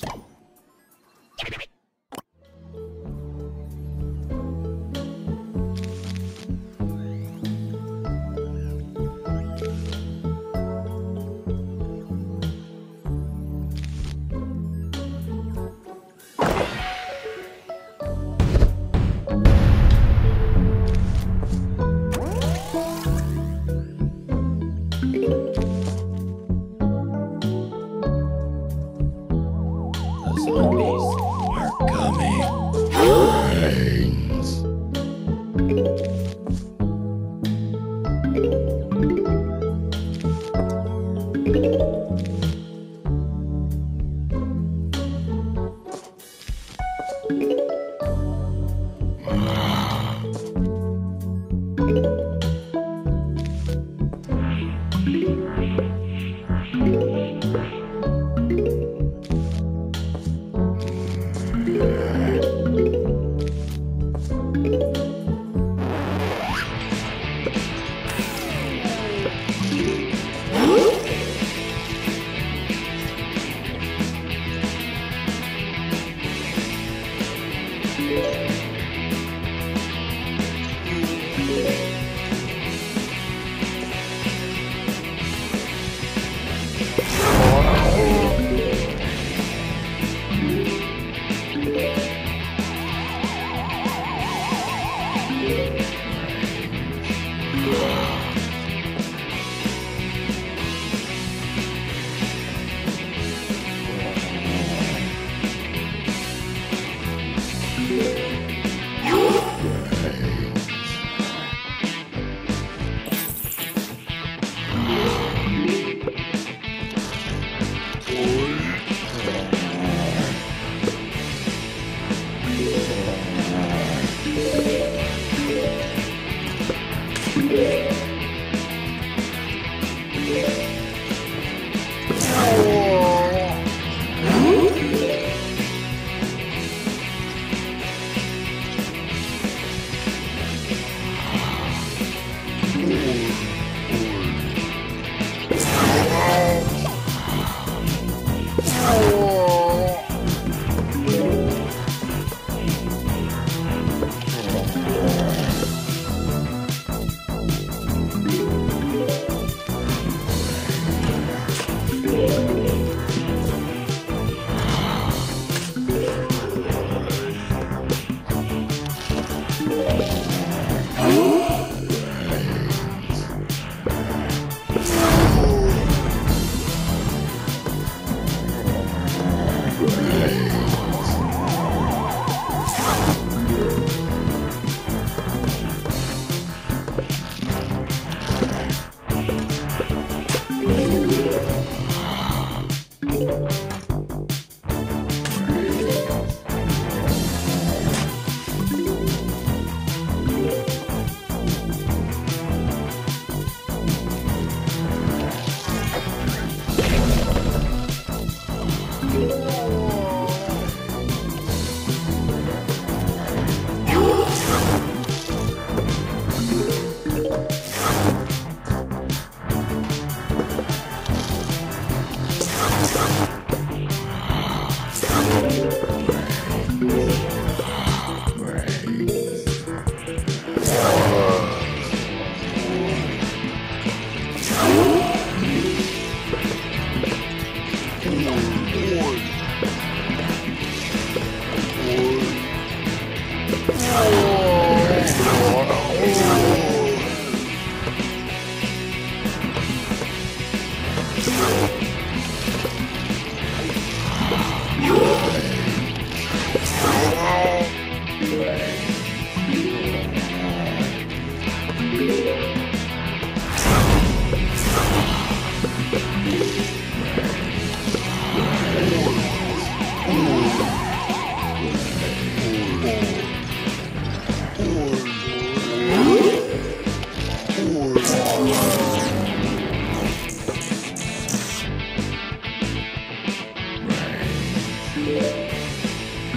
Peace. zombies are coming. Brains. みんなで。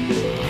Bye.